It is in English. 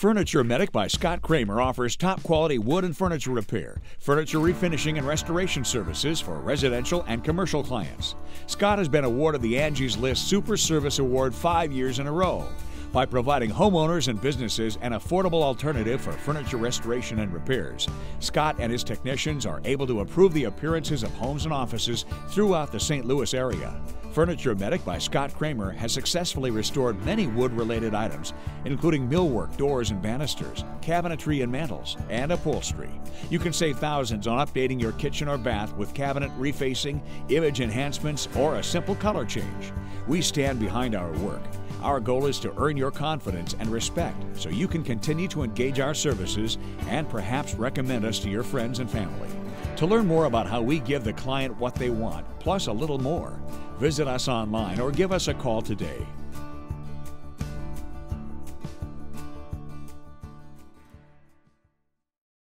Furniture Medic by Scott Cramer offers top quality wood and furniture repair, furniture refinishing, and restoration services for residential and commercial clients. Scott has been awarded the Angie's List Super Service Award five years in a row. By providing homeowners and businesses an affordable alternative for furniture restoration and repairs, Scott and his technicians are able to improve the appearances of homes and offices throughout the St. Louis area. Furniture Medic by Scott Cramer has successfully restored many wood related items, including millwork, doors and banisters, cabinetry and mantels, and upholstery. You can save thousands on updating your kitchen or bath with cabinet refacing, image enhancements, or a simple color change. We stand behind our work. Our goal is to earn your confidence and respect so you can continue to engage our services and perhaps recommend us to your friends and family. To learn more about how we give the client what they want, plus a little more, visit us online or give us a call today.